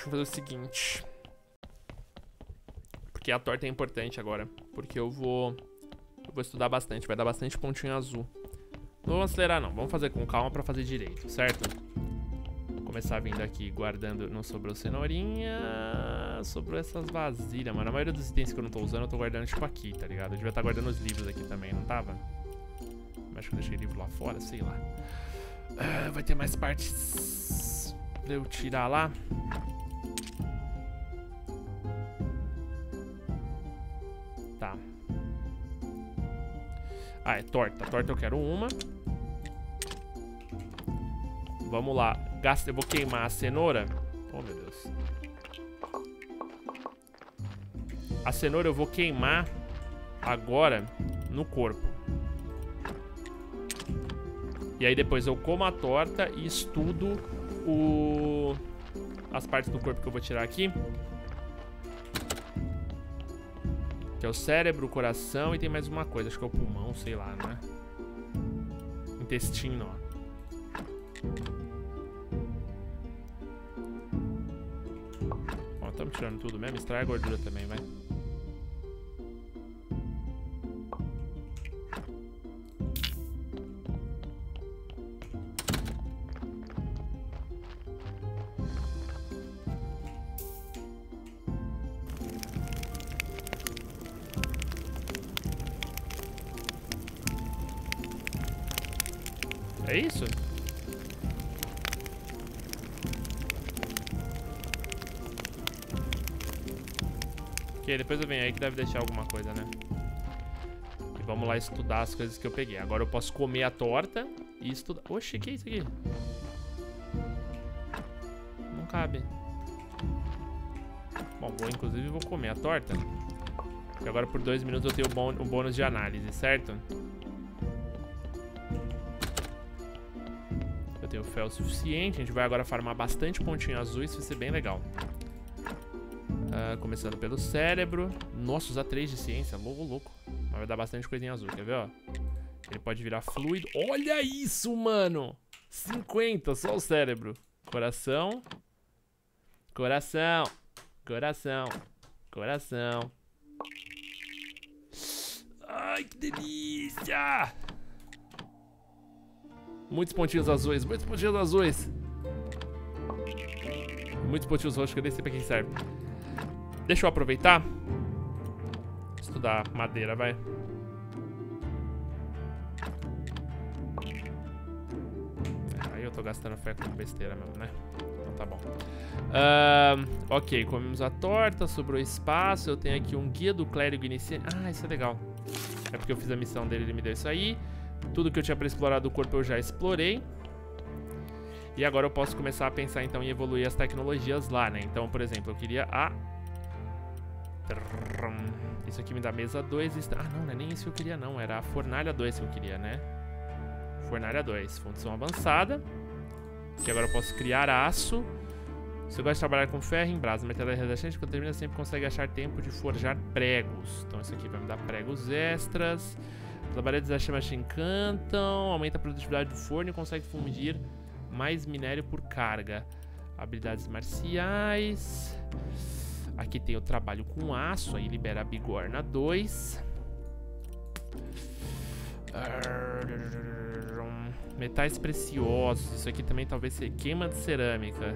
Vou fazer o seguinte. Porque a torta é importante agora. Porque eu vou... Eu vou estudar bastante, vai dar bastante pontinho azul. Não vamos acelerar não, vamos fazer com calma pra fazer direito, certo? Começar vindo aqui guardando... Não sobrou cenourinha... Sobrou essas vasilhas, mano. A maioria dos itens que eu não tô usando, eu tô guardando, tipo, aqui, tá ligado? Eu devia estar tá guardando os livros aqui também, não tava? Acho que eu deixei livro lá fora, sei lá. Uh, vai ter mais partes pra eu tirar lá. Tá. Ah, é torta. Torta eu quero uma. Vamos lá. Eu vou queimar a cenoura. Oh, meu Deus. A cenoura eu vou queimar agora no corpo. E aí depois eu como a torta e estudo o... as partes do corpo que eu vou tirar aqui. Que é o cérebro, o coração e tem mais uma coisa, acho que é o pulmão, sei lá, né? Intestino, ó. Tirando tudo mesmo, extrai a gordura também, vai. Que deve deixar alguma coisa, né? E vamos lá estudar as coisas que eu peguei. Agora eu posso comer a torta e estudar... Oxi, que é isso aqui? Não cabe. Bom, vou inclusive vou comer a torta. E agora por dois minutos eu tenho o bônus de análise, certo? ter o fel suficiente. A gente vai agora farmar bastante pontinho azul, isso vai ser bem legal. Começando pelo cérebro. Nossa, usar 3 de ciência, louco, louco. Mas vai dar bastante coisinha azul, quer ver, ó? Ele pode virar fluido. Olha isso, mano! 50, só o cérebro. Coração. Coração. Coração. Coração. Ai, que delícia! Muitos pontinhos azuis, muitos pontinhos azuis. Muitos pontinhos roxos que eu nem sei pra que serve. Deixa eu aproveitar. Estudar madeira, vai. Aí eu tô gastando fé com besteira mesmo, né? Então tá bom. Uh, ok, comemos a torta, sobrou espaço. Eu tenho aqui um guia do clérigo iniciante. Ah, isso é legal. É porque eu fiz a missão dele, ele me deu isso aí. Tudo que eu tinha para explorar do corpo eu já explorei. E agora eu posso começar a pensar então em evoluir as tecnologias lá, né? Então, por exemplo, eu queria a... Isso aqui me dá mesa 2. Ah, não, não é nem isso que eu queria não. Era a fornalha 2 que eu queria, né? Fornalha 2. Função avançada. Que agora eu posso criar aço. Se eu gosta de trabalhar com ferro em brasa, martelo é resistente, quando termina sempre consegue achar tempo de forjar pregos. Então isso aqui vai me dar pregos extras. As labaredas da chama te encantam, aumenta a produtividade do forno e consegue fundir mais minério por carga. Habilidades marciais. Aqui tem o trabalho com aço, aí libera a bigorna 2. Metais preciosos, isso aqui também talvez seja queima de cerâmica.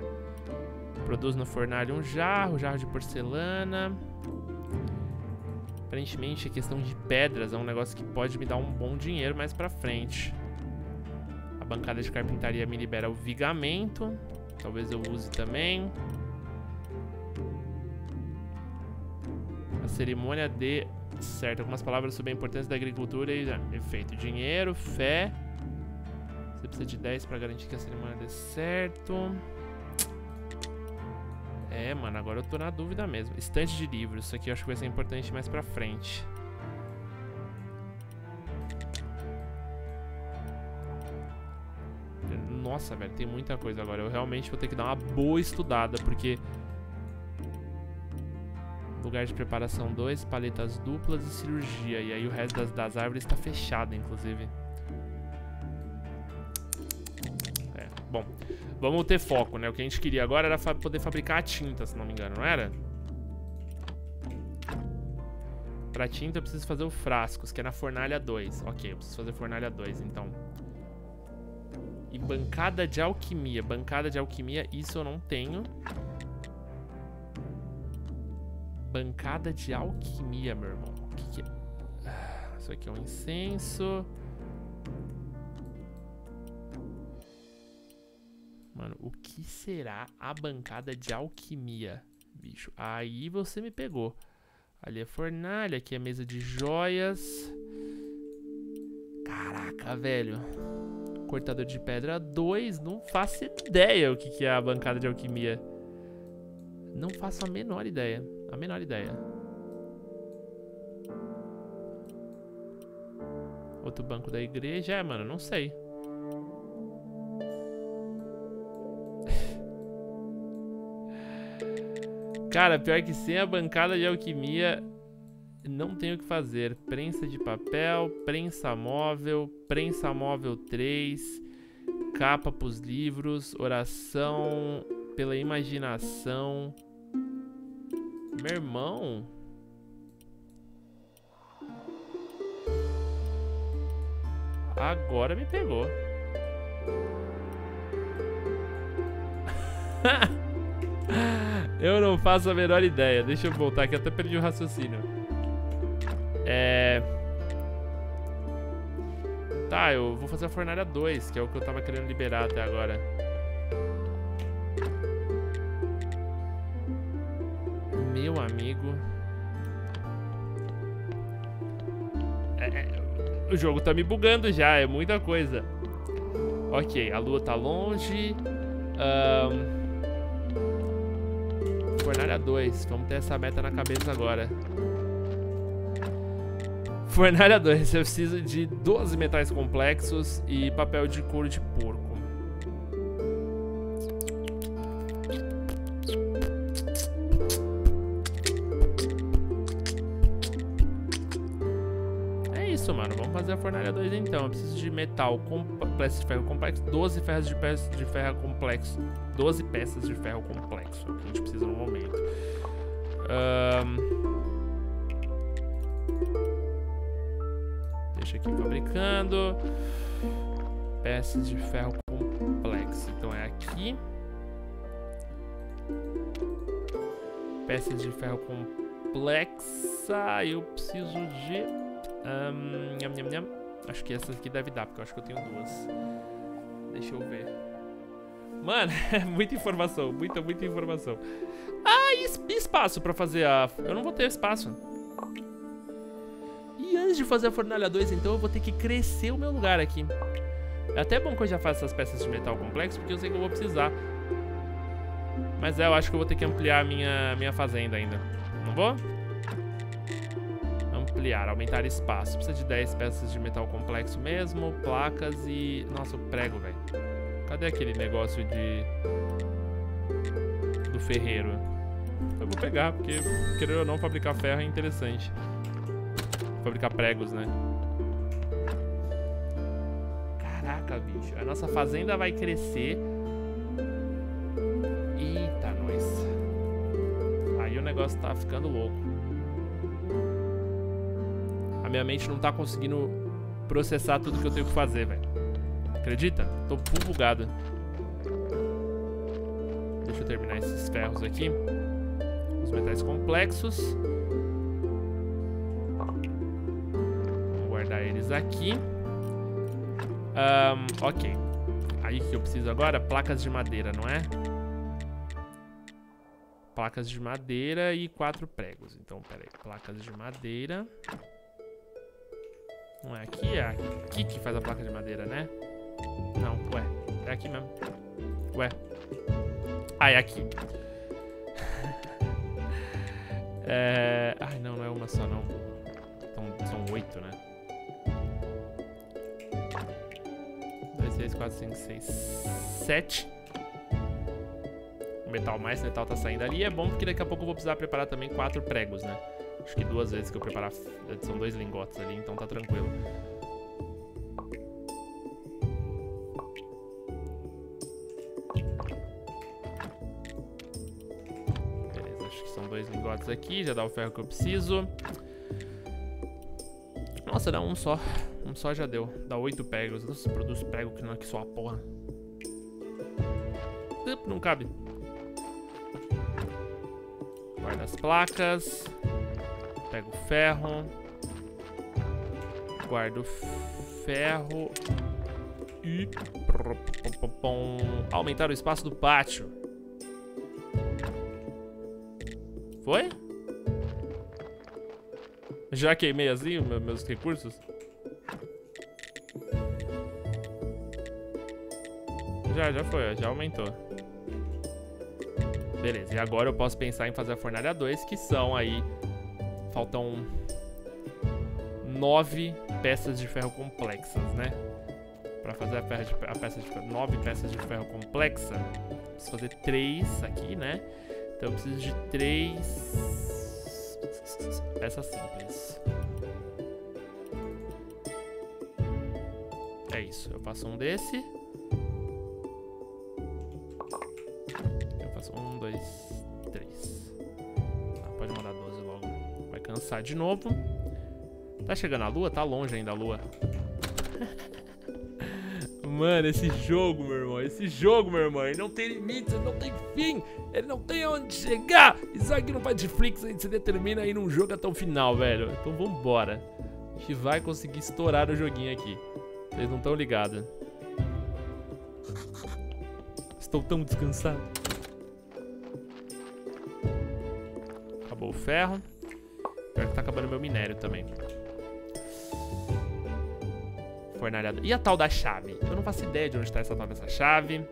Produz no fornalho um jarro, jarro de porcelana. Aparentemente a questão de pedras é um negócio que pode me dar um bom dinheiro mais pra frente. A bancada de carpintaria me libera o vigamento. Talvez eu use também. A cerimônia de... Certo, algumas palavras sobre a importância da agricultura e efeito. Dinheiro, fé. Você precisa de 10 para garantir que a cerimônia dê certo. É, mano, agora eu tô na dúvida mesmo. Estante de livros. Isso aqui eu acho que vai ser importante mais pra frente. Nossa, velho, tem muita coisa agora. Eu realmente vou ter que dar uma boa estudada, porque... Lugar de preparação 2, paletas duplas e cirurgia. E aí o resto das, das árvores tá fechado, inclusive. É, bom. Vamos ter foco, né? O que a gente queria agora era fa poder fabricar a tinta, se não me engano, não era? Pra tinta eu preciso fazer o frascos, que é na fornalha 2. Ok, eu preciso fazer fornalha 2, então. E bancada de alquimia. Bancada de alquimia, isso eu não tenho. Bancada de alquimia, meu irmão. O que, que é? Ah, isso aqui é um incenso. Mano, o que será a bancada de alquimia, bicho? Aí você me pegou. Ali é fornalha, aqui é mesa de joias. Caraca, velho. Cortador de pedra 2. Não faço ideia o que, que é a bancada de alquimia. Não faço a menor ideia. A menor ideia. Outro banco da igreja. É, mano, não sei. Cara, pior que sem a bancada de alquimia, não tenho o que fazer. Prensa de papel, prensa móvel, prensa móvel 3, capa pros livros, oração pela imaginação. Meu irmão. Agora me pegou. eu não faço a menor ideia. Deixa eu voltar aqui, até perdi o raciocínio. É... Tá, eu vou fazer a fornalha 2, que é o que eu tava querendo liberar até agora. Amigo. É, é, o jogo tá me bugando já, é muita coisa. Ok, a lua tá longe. Um... Fornalha 2. Vamos ter essa meta na cabeça agora. Fornalha 2. Eu preciso de 12 metais complexos e papel de couro de porco. Então. Eu preciso de metal, peças de ferro complexo, 12 ferros de, peças de ferro complexo. 12 peças de ferro complexo. É o que a gente precisa no momento. Um... Deixa aqui fabricando. Peças de ferro complexo. Então é aqui. Peças de ferro complexa. Eu preciso de um, nham, nham, nham. Acho que essa aqui deve dar, porque eu acho que eu tenho duas. Deixa eu ver. Mano, é muita informação, muita, muita informação. Ah, e espaço pra fazer a... Eu não vou ter espaço. E antes de fazer a fornalha 2, então, eu vou ter que crescer o meu lugar aqui. É até bom que eu já faça essas peças de metal complexo, porque eu sei que eu vou precisar. Mas é, eu acho que eu vou ter que ampliar a minha, minha fazenda ainda. Não vou? Ampliar, aumentar espaço. Precisa de 10 peças de metal complexo mesmo, placas e... Nossa, o prego, velho. Cadê aquele negócio de... Do ferreiro? Eu vou pegar, porque, querendo ou não, fabricar ferro é interessante. Fabricar pregos, né? Caraca, bicho. A nossa fazenda vai crescer. Eita, nós. Aí o negócio tá ficando louco. A minha mente não tá conseguindo processar tudo que eu tenho que fazer, velho. Acredita? Tô full bugado. Deixa eu terminar esses ferros aqui. Os metais complexos. Vou guardar eles aqui. Um, ok. Aí que eu preciso agora? Placas de madeira, não é? Placas de madeira e quatro pregos. Então, peraí. Placas de madeira. Não é aqui? É aqui que faz a placa de madeira, né? Não, ué. É aqui mesmo. Ué. Ah, é aqui. é... Ai, não, não é uma só, não. Então, são oito, né? Dois, três, quatro, cinco, seis, sete. Metal mais metal tá saindo ali. É bom porque daqui a pouco eu vou precisar preparar também quatro pregos, né? acho que duas vezes que eu preparar. São dois lingotes ali, então tá tranquilo. Beleza, acho que são dois lingotes aqui. Já dá o ferro que eu preciso. Nossa, dá um só. Um só já deu. Dá oito pregos. Nossa, produz prego que não é que só a porra. Não cabe. Guarda as placas. Pego ferro. Guardo ferro. E... Aumentar o espaço do pátio. Foi? Já queimei assim meus recursos? Já, já foi, já aumentou. Beleza, e agora eu posso pensar em fazer a fornalha 2, que são aí... Faltam... Nove peças de ferro complexas, né? Pra fazer a, a peça de nove peças de ferro complexa, preciso fazer três aqui, né? Então eu preciso de três peças simples. É isso, eu faço um desse. Cansar de novo. Tá chegando a lua? Tá longe ainda a lua. Mano, esse jogo, meu irmão, esse jogo, meu irmão, ele não tem limites, ele não tem fim, ele não tem onde chegar. Isso aqui no Netflix a gente se determina aí num jogo até o final, velho. Então vambora. A gente vai conseguir estourar o joguinho aqui. Vocês não estão ligados. Estou tão descansado. Acabou o ferro. Tá acabando meu minério também. Fornalhador. E a tal da chave? Eu não faço ideia de onde está essa tal dessa chave.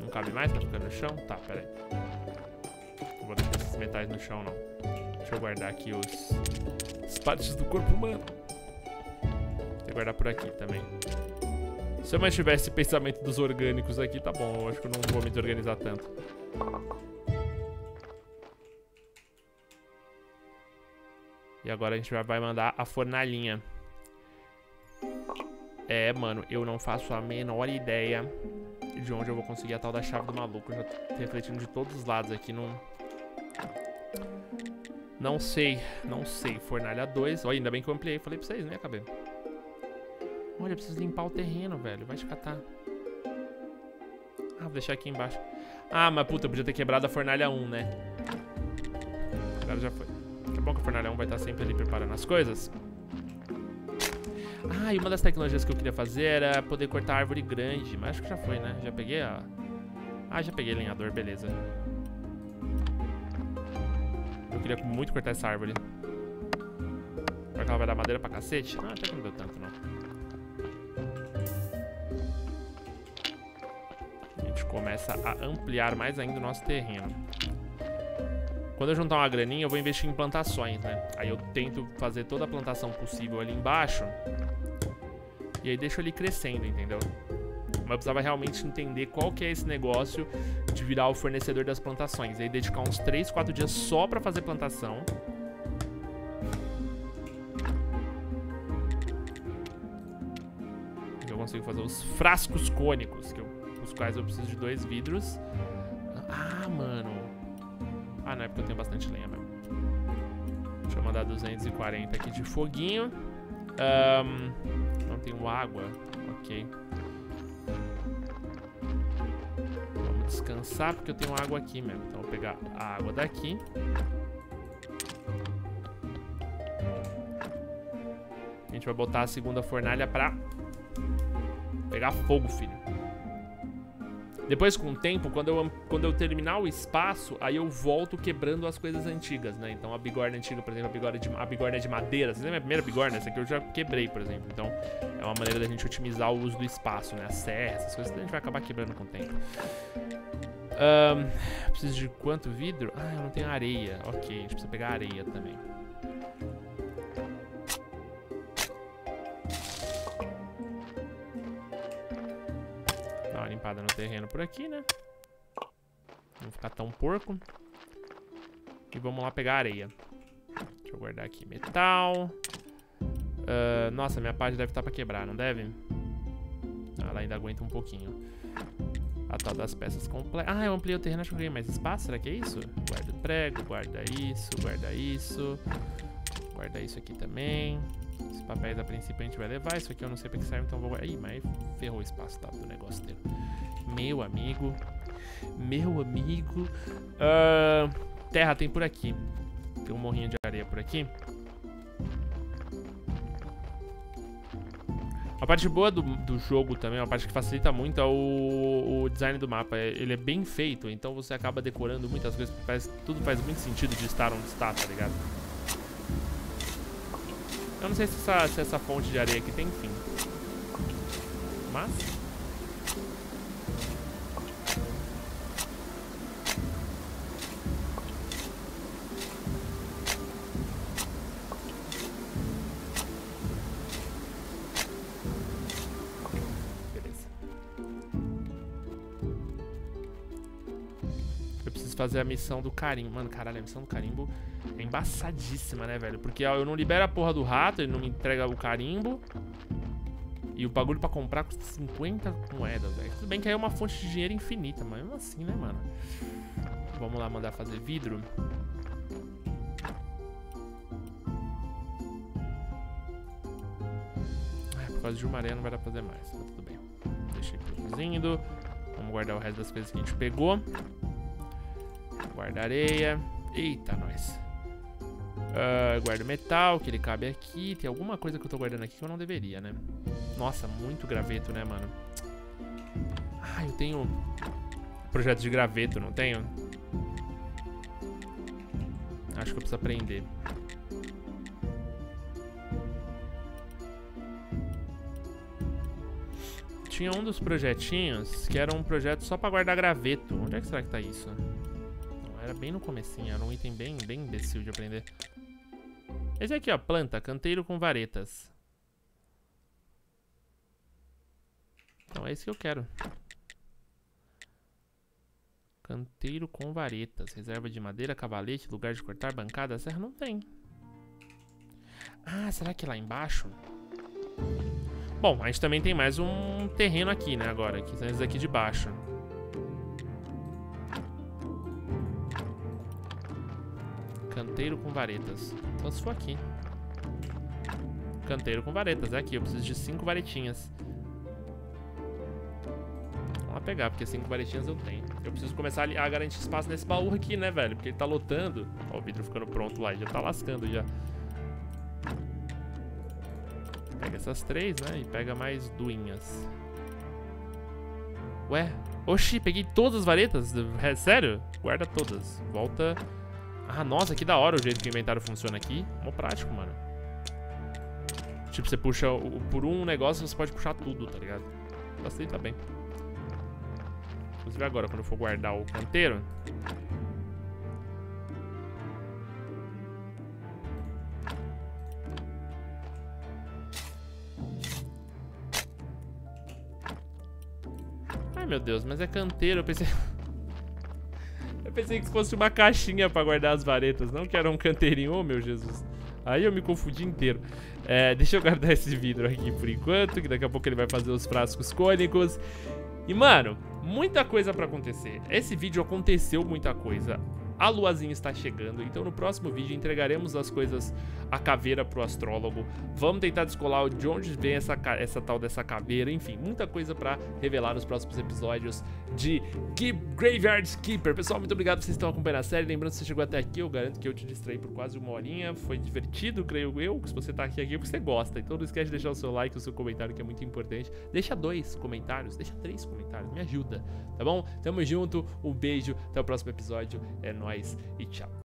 Não cabe mais? Tá ficando no chão? Tá, pera aí. Não vou deixar esses metais no chão, não. Deixa eu guardar aqui os... As partes do corpo humano. Vou guardar por aqui também. Se eu mantivesse esse pensamento dos orgânicos aqui, tá bom. Eu acho que eu não vou me desorganizar tanto. E agora a gente vai mandar a fornalhinha. É, mano, eu não faço a menor ideia de onde eu vou conseguir a tal da chave do maluco. Eu já tô refletindo de todos os lados aqui, não... Não sei, não sei. Fornalha 2. Olha, ainda bem que eu ampliei. Falei pra vocês, né, cabelo? Olha, eu preciso limpar o terreno, velho. Vai te catar. Ah, vou deixar aqui embaixo. Ah, mas puta, eu podia ter quebrado a fornalha 1, né? Agora já foi. É bom que o fornalhão vai estar sempre ali preparando as coisas. Ah, e uma das tecnologias que eu queria fazer era poder cortar árvore grande. Mas acho que já foi, né? Já peguei a... Ah, já peguei lenhador, beleza. Eu queria muito cortar essa árvore. Será que ela vai dar madeira pra cacete? Ah, até que não deu tanto, não. A gente começa a ampliar mais ainda o nosso terreno. Quando eu juntar uma graninha, eu vou investir em plantações, né? Aí eu tento fazer toda a plantação possível ali embaixo. E aí deixo ali crescendo, entendeu? Mas eu precisava realmente entender qual que é esse negócio de virar o fornecedor das plantações. E aí dedicar uns 3, 4 dias só pra fazer plantação. Eu consigo fazer os frascos cônicos, que eu, os quais eu preciso de dois vidros. Ah, mano. Porque eu tenho bastante lenha mesmo. Deixa eu mandar 240 aqui de foguinho. Um, não tenho água. Ok. Vamos descansar, porque eu tenho água aqui mesmo. Então, vou pegar a água daqui. A gente vai botar a segunda fornalha pra pegar fogo, filho. Depois, com o tempo, quando eu, quando eu terminar o espaço, aí eu volto quebrando as coisas antigas, né? Então a bigorna antiga, por exemplo, a bigorna de, a bigorna de madeira. Vocês lembram a primeira bigorna? Essa aqui eu já quebrei, por exemplo. Então é uma maneira da gente otimizar o uso do espaço, né? A serra, essas coisas a gente vai acabar quebrando com o tempo. Um, preciso de quanto vidro? Ah, eu não tenho areia. Ok, a gente precisa pegar areia também. No terreno por aqui, né? Não ficar tão porco. E vamos lá pegar areia. Deixa eu guardar aqui. Metal. Uh, nossa, minha página deve estar pra quebrar, não deve? Ah, ela ainda aguenta um pouquinho. a tal das peças completas. Ah, eu ampliei o terreno, acho que eu ganhei mais espaço. Será que é isso? Guarda o prego, guarda isso, guarda isso. Guarda isso aqui também. Os papéis a princípio a gente vai levar. Isso aqui eu não sei pra que serve, então vou. Ih, mas ferrou o espaço tá, do negócio dele. Meu amigo. Meu amigo. Uh, terra tem por aqui. Tem um morrinho de areia por aqui. A parte boa do, do jogo também, uma parte que facilita muito é o, o, design do mapa. Ele é bem feito, então você acaba decorando muitas coisas. Tudo faz muito sentido de estar onde está, tá ligado? Eu não sei se essa, se essa fonte de areia aqui tem fim. Mas... fazer a missão do carimbo. Mano, caralho, a missão do carimbo é embaçadíssima, né, velho? Porque eu não libero a porra do rato, ele não me entrega o carimbo. E o bagulho pra comprar custa 50 moedas, velho. Tudo bem que aí é uma fonte de dinheiro infinita, mas mesmo assim, né, mano? Vamos lá mandar fazer vidro. É, por causa de uma areia não vai dar pra fazer mais, mas tudo bem. Deixei produzindo. Vamos guardar o resto das coisas que a gente pegou. Guarda areia. Eita, nós. Uh, guarda metal, que ele cabe aqui. Tem alguma coisa que eu tô guardando aqui que eu não deveria, né? Nossa, muito graveto, né, mano? Ah, eu tenho projeto de graveto, não tenho? Acho que eu preciso aprender. Tinha um dos projetinhos que era um projeto só pra guardar graveto. Onde é que será que tá isso? Era bem no comecinho, era um item bem, bem imbecil de aprender. Esse aqui, ó, planta, canteiro com varetas. Então é esse que eu quero. Canteiro com varetas. Reserva de madeira, cavalete, lugar de cortar, bancada, serra. Não tem. Ah, será que é lá embaixo? Bom, a gente também tem mais um terreno aqui, né, agora. Que são esses aqui de baixo. Canteiro com varetas. Então se for aqui. Canteiro com varetas, é aqui. Eu preciso de cinco varetinhas. Vamos lá pegar, porque cinco varetinhas eu tenho. Eu preciso começar a garantir espaço nesse baú aqui, né, velho? Porque ele tá lotando. Ó, o vidro ficando pronto lá. Já tá lascando já. Pega essas três, né? E pega mais duinhas. Ué? Oxi, peguei todas as varetas? É, sério? Guarda todas. Volta ah, nossa, que da hora o jeito que o inventário funciona aqui. Mó prático, mano. Tipo, você puxa o, por um negócio, você pode puxar tudo, tá ligado? Facilita bem. Inclusive agora, quando eu for guardar o canteiro... Ai, meu Deus, mas é canteiro, eu pensei... pensei que fosse uma caixinha pra guardar as varetas, não que era um canteirinho. Oh, meu Jesus. Aí eu me confundi inteiro. É, deixa eu guardar esse vidro aqui por enquanto, que daqui a pouco ele vai fazer os frascos cônicos. E, mano, muita coisa pra acontecer. Esse vídeo aconteceu muita coisa a luazinha está chegando, então no próximo vídeo entregaremos as coisas, a caveira pro astrólogo, vamos tentar descolar de onde vem essa, essa tal dessa caveira, enfim, muita coisa para revelar nos próximos episódios de Keep Graveyard Keeper. Pessoal, muito obrigado por vocês estão acompanhando a série, lembrando que você chegou até aqui, eu garanto que eu te distraí por quase uma horinha, foi divertido, creio eu, se você tá aqui, aqui é porque você gosta, então não esquece de deixar o seu like, o seu comentário que é muito importante, deixa dois comentários, deixa três comentários, me ajuda, tá bom? Tamo junto, um beijo, até o próximo episódio, é nóis nóis e tchau.